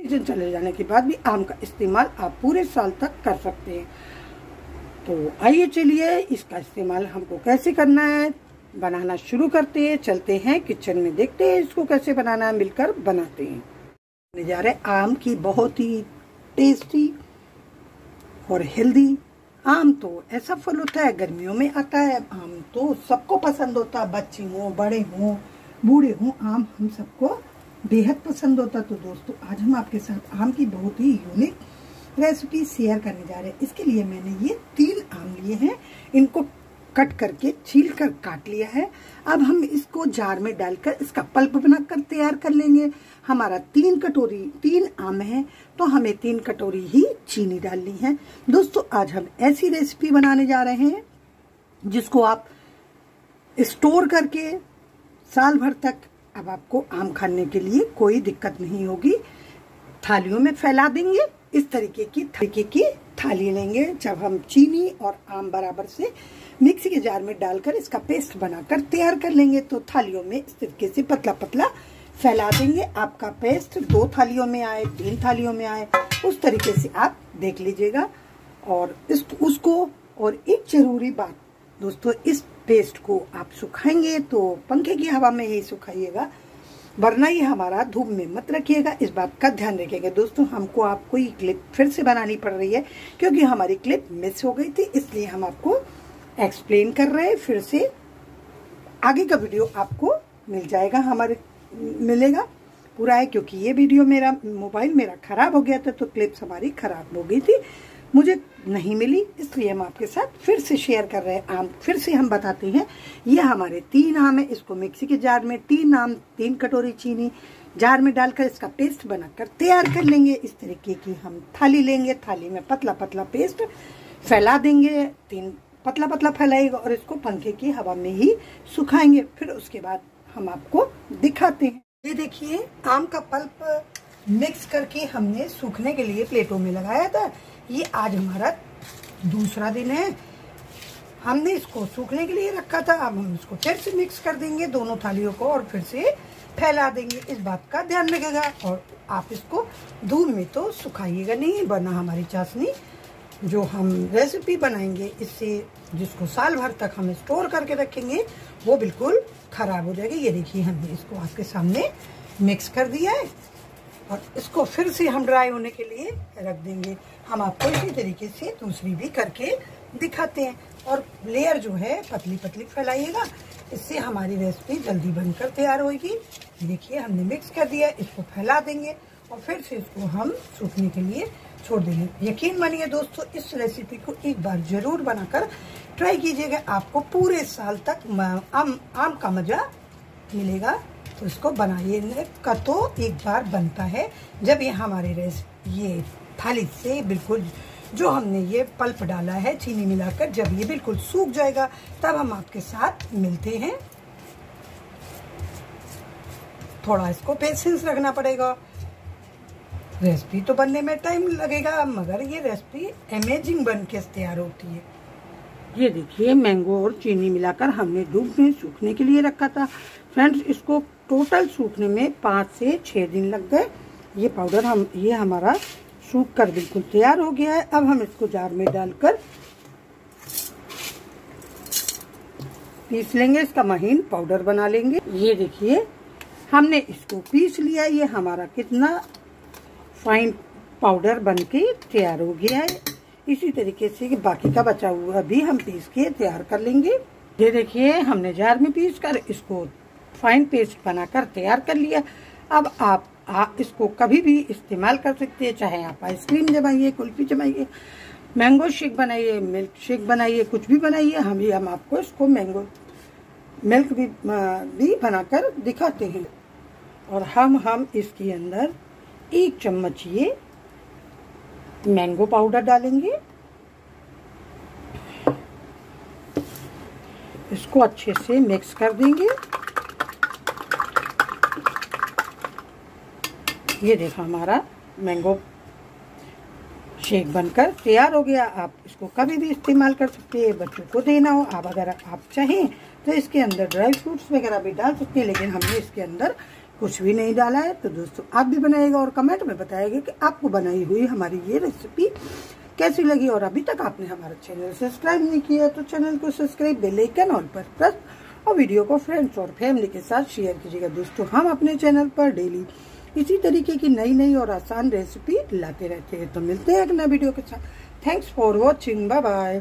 Season चले जाने के बाद भी आम का इस्तेमाल आप पूरे साल तक कर सकते हैं। तो आइए चलिए, इसका इस्तेमाल हमको कैसे करना है? बनाना शुरू करते हैं, चलते हैं किचन में देखते हैं इसको कैसे बनाना है, मिलकर बनाते हैं। जा रहे आम की बहुत ही टेस्टी और हेल्दी आम तो ऐसा फल होता है, गर्मियों में आता है। आम तो सबको पसंद होता है, बच्चे हों, बड़े हों, बूढ़े हों, आम हम सबको बेहद पसंद होता तो दोस्तों, आज हम आपके साथ आम की बहुत ही यूनिक रेसिपी शेयर करने जा रहे हैं। इसके लिए मैंने ये तीन आम लिए हैं। इनको कट करके, छील कर काट लिया है। अब हम इसको जार में डालकर इसका पल्प बनाकर तैयार कर लेंगे। हमारा तीन कटोरी, तीन आम है तो हमें तीन कटोरी ही चीनी डालनी है। दोस्तों, आज हम ऐसी रेसिपी बनाने जा रहे हैं, जिसको आप स्टोर करके साल भर तक अब आपको आम खाने के लिए कोई दिक्कत नहीं होगी। थालियों में फैला देंगे। इस तरीके की तरीके की थाली लेंगे। जब हम चीनी और आम बराबर से मिक्सी के जार में डालकर इसका पेस्ट बनाकर तैयार कर लेंगे तो थालियों में इस तरीके से पतला पतला फैला देंगे। आपका पेस्ट दो थालियों में आए, तीन थालियों में आए, उस तरीके से आप देख लीजिएगा। और इस, उसको, और एक ज़रूरी बात दोस्तों, इस पेस्ट को आप सुखाएँगे तो पंखे की हवा में ही सुखाइएगा, वरना ये हमारा धूप में मत रखिएगा। इस बात का ध्यान रखिएगा दोस्तों, हमको आपको ये क्लिप फिर से बनानी पड़ रही है, क्योंकि हमारी क्लिप मिस हो गई थी, इसलिए हम आपको एक्सप्लेन कर रहे हैं। फिर से आगे का वीडियो आपको मिल जाएगा, हमारे, मिलेगा पूरा है क्योंकि ये वीडियो मेरा मोबाइल मेरा खराब हो गया था तो क्लिप्स हमारी खराब हो गई थी। मुझे नहीं मिली, इसलिए हम आपके साथ फिर से शेयर कर रहे हैं। आम, फिर से हम बताते हैं ये हमारे तीन आम है। इसको मिक्सी के जार में तीन आम, तीन कटोरी चीनी जार में डालकर इसका पेस्ट बनाकर तैयार कर लेंगे। इस तरीके की हम थाली लेंगे। थाली में पतला पतला पेस्ट फैला देंगे। तीन पतला पतला फैलाएगा और इसको पंखे की हवा में ही सुखाएँगे। फिर उसके बाद हम आपको दिखाते हैं। ये देखिए, आम का पल्प मिक्स करके हमने सूखने के लिए प्लेटों में लगाया था। ये आज हमारा दूसरा दिन है। हमने इसको सूखने के लिए रखा था। अब हम इसको फिर से मिक्स कर देंगे दोनों थालियों को और फिर से फैला देंगे। इस बात का ध्यान रखेगा और आप इसको धूप में तो सुखाइएगा नहीं बना हमारी चाशनी जो हम रेसिपी बनाएँगे, इससे जिसको साल भर तक हम स्टोर करके रखेंगे, वो बिल्कुल खराब हो जाएगी। ये देखिए, हमने इसको आपके सामने मिक्स कर दिया है। और इसको फिर से हम ड्राई होने के लिए रख देंगे। हम आपको इसी तरीके से दूसरी भी करके दिखाते हैं। और लेयर जो है पतली पतली फैलाइएगा। इससे हमारी रेसिपी जल्दी बनकर तैयार होगी देखिए, हमने मिक्स कर दिया, इसको फैला देंगे और फिर से इसको हम सूखने के लिए छोड़ देंगे। यकीन मानिए दोस्तों, इस रेसिपी को एक बार ज़रूर बनाकर ट्राई कीजिएगा। आपको पूरे साल तक आम आम का मज़ा मिलेगा। तो इसको बनाइए। का तो एक बार बनता है, जब ये हमारे रेस, ये थाली से बिल्कुल जो हमने ये पल्प डाला है, चीनी मिलाकर, जब ये बिल्कुल सूख जाएगा, तब हम आपके साथ मिलते हैं। थोड़ा इसको पेशेंस रखना पड़ेगा। रेसिपी तो बनने में टाइम लगेगा, मगर ये रेसिपी अमेजिंग बन के तैयार होती है। ये देखिए मैंगो और चीनी मिलाकर हमने धूप में सूखने के लिए रखा था। फ्रेंड्स इसको टोटल सूखने में पाँच से छः दिन लग गए। ये पाउडर हम, ये हमारा सूख कर बिल्कुल तैयार हो गया है। अब हम इसको जार में डालकर पीस लेंगे, इसका महीन पाउडर बना लेंगे। ये देखिए, हमने इसको पीस लिया। ये हमारा कितना फाइन पाउडर बन के तैयार हो गया है। इसी तरीके से बाकी का बचा हुआ भी हम पीस के तैयार कर लेंगे। ये देखिए, हमने जार में पीस कर इसको फाइन पेस्ट बनाकर तैयार कर लिया। अब आप आप इसको कभी भी इस्तेमाल कर सकते हैं, चाहे आप आइसक्रीम जमाइए, कुल्फी जमाइए, मैंगो शेक बनाइए, मिल्क शेक बनाइए, कुछ भी बनाइए, हम ही हम आपको इसको मैंगो, मिल्क भी भी बनाकर दिखाते हैं। और हम हम इसके अंदर एक चम्मच ये मैंगो पाउडर डालेंगे। इसको अच्छे से मिक्स कर देंगे। ये देखो हमारा मैंगो शेक बनकर तैयार हो गया। आप इसको कभी भी इस्तेमाल कर सकते हैं बच्चों को देना हो। आप अगर आप चाहें तो इसके अंदर ड्राई फ्रूट्स वगैरह भी डाल सकते हैं, लेकिन हमने इसके अंदर कुछ भी नहीं डाला है। तो दोस्तों, आप भी बनाएगा और कमेंट में बताएगा कि आपको बनाई हुई हमारी ये रेसिपी कैसी लगी। और अभी तक आपने हमारा चैनल सब्सक्राइब नहीं किया तो चैनल को सब्सक्राइब बेल आइकन ऑल पर प्रेस और वीडियो को फ्रेंड्स और फैमिली के साथ शेयर कीजिएगा। दोस्तों, हम अपने चैनल पर डेली इसी तरीके की नई नई और आसान रेसिपी लाते रहते हैं। तो मिलते हैं नए वीडियो के साथ। Thanks for watching bye bye